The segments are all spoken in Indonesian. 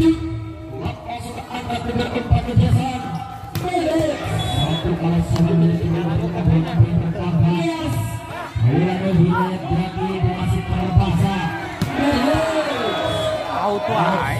sedikit maka lagi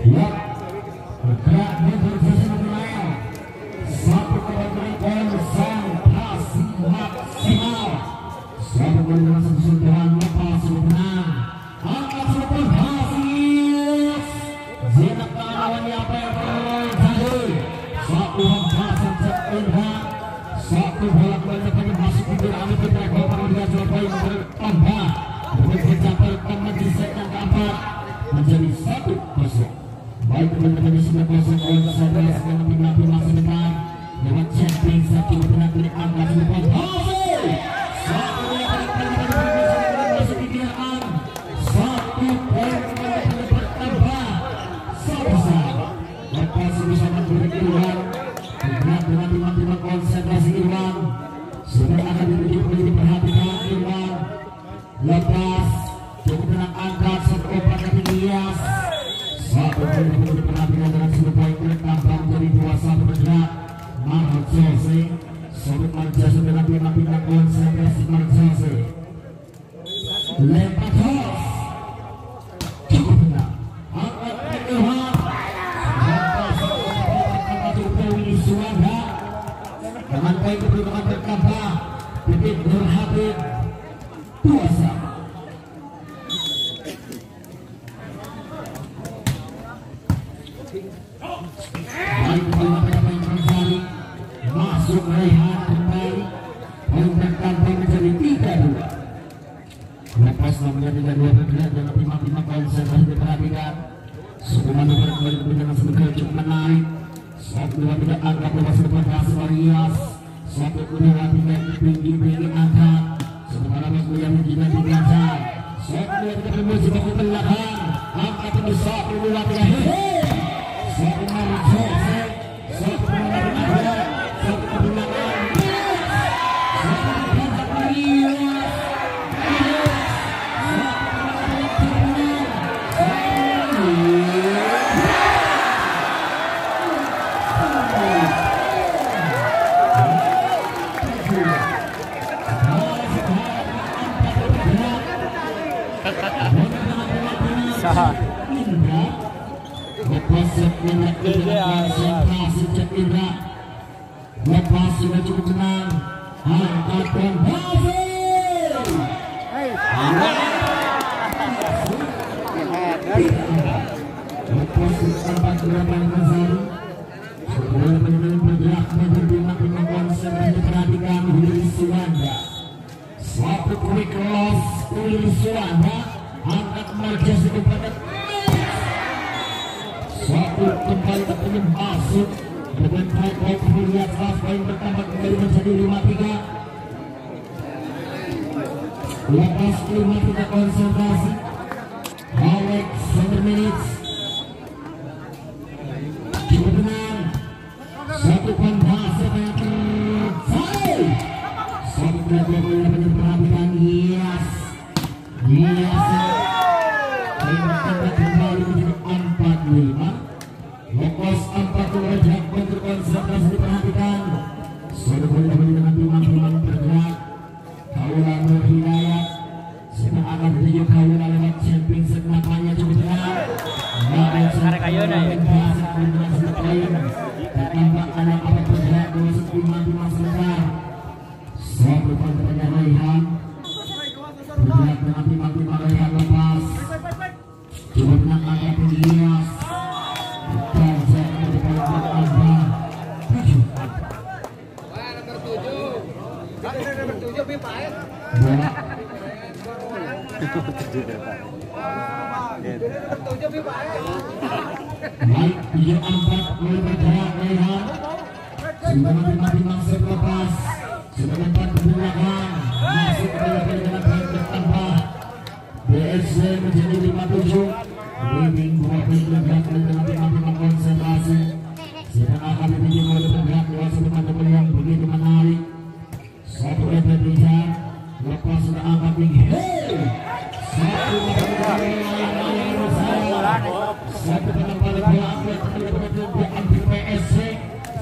Ya, bergerak di menjadi sebuah selesai sobat manja segera pindah-pindah masuk rehat kembali kontak tanpa menjadi tiga dua lepas nomor tiga dua pilihan dalam lima diperhatikan dengan cukup menaik, satu dua tiga angka satu dua tiga tinggi tinggi karek ayeuna nih. Ya. baik tiga empat mulai bergerak Rehan sudah masing-masing masuk lepas sudah empat belakang masuk ke dalam bertambah BSC menjadi 57 Living 25 dalam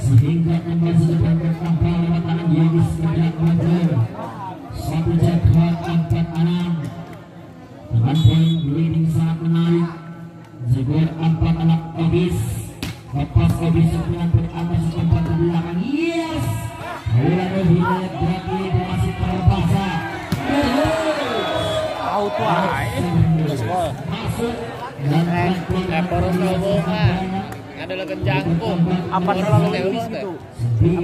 sehingga membawa kepada kapal makanan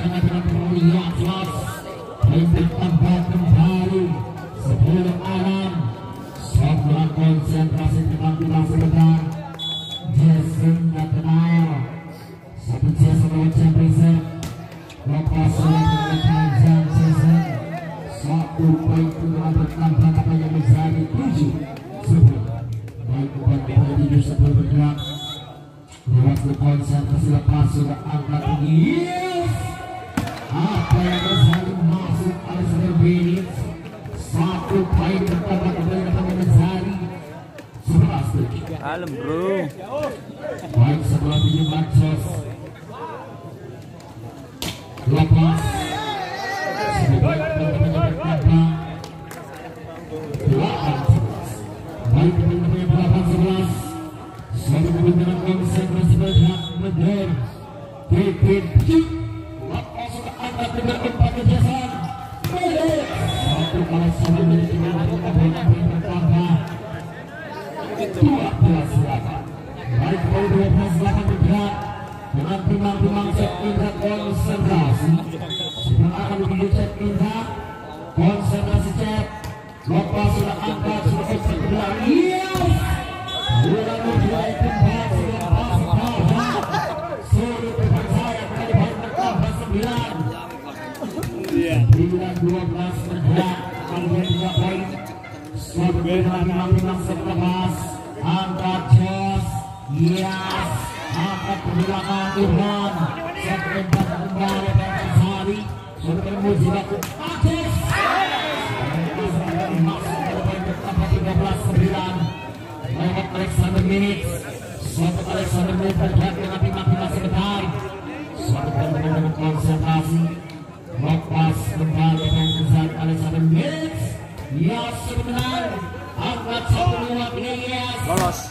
Hallelujah. Kalem bro. Sebelah. lepas angkat jos yes angkat belakang Irfan setempat kembali dengan Sari bertemu silaku Alexander Minit terlihat dengan timaki masih depan suatu teman dengan konsentrasi lepas kembali dengan Alexander Minit ya sebenarnya Lolos.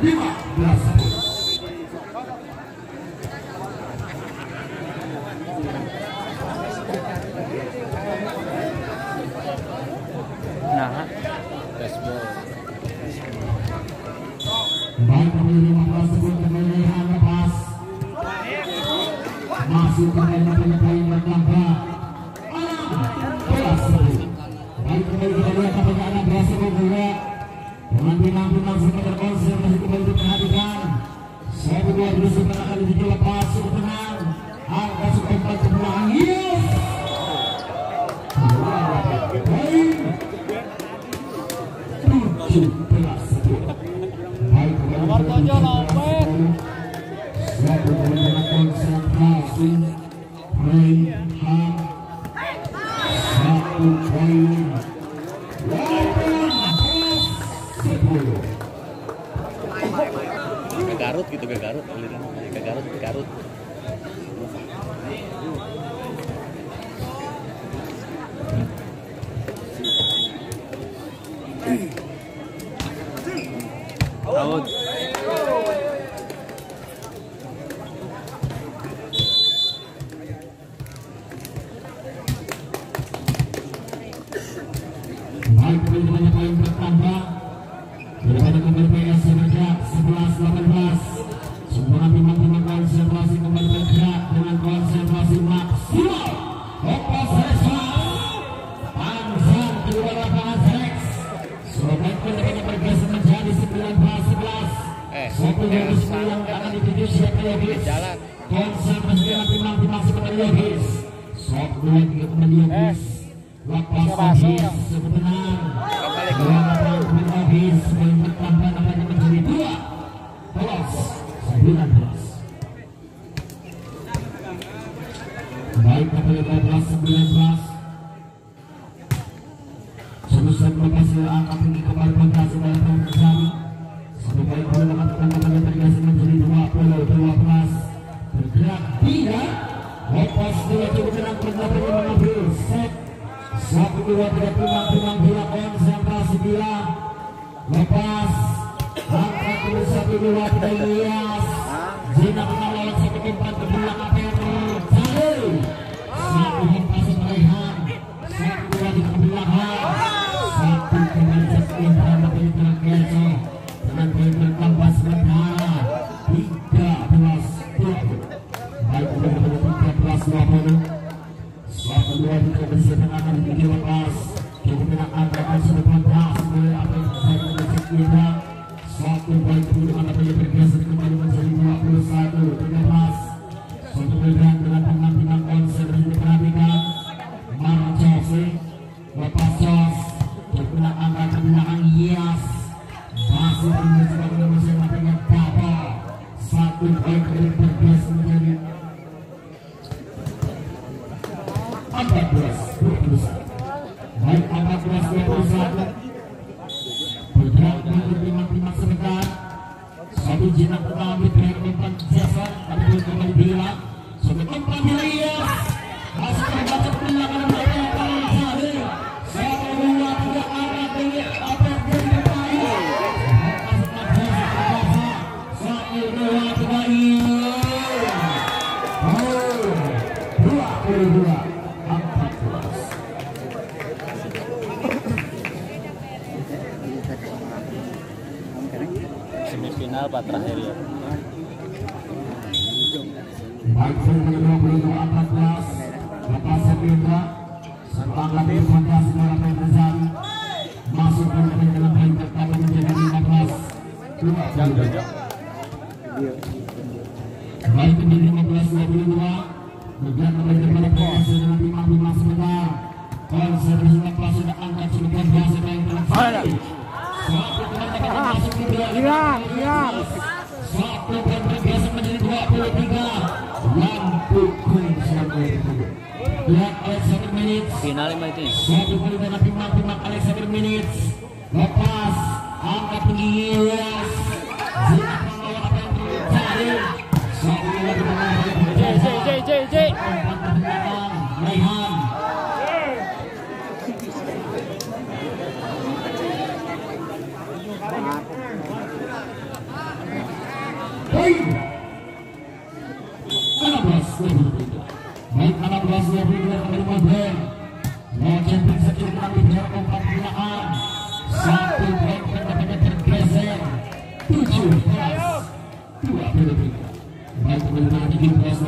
15 Nah, baseball. Baik, kembali 15 sebelum kembali lepas. Masuk ke bertambah. Baik, kembali kita lihat apakah ada berhasil. Dengan bilang-bilang sudah akan jadi Bila Pasir Garut gitu ke Garut ke Garut ke Garut. Nandala. Kembali ke menit 15 22 Kemudian kembali kepada proses dengan 55 sebentar Konservasi lepas sudah angkat sebentar biasa main transaksi Satu kemenangan masuk di dua Hilang, hilang. Satu kemenangan biasa menjadi 23 Lampu kuning sampai Lihat Alexander Minutes Final lima itu. satu kali dengan pimak-pimak Alexander Minutes Lepas Angkat tinggi Terima kasih.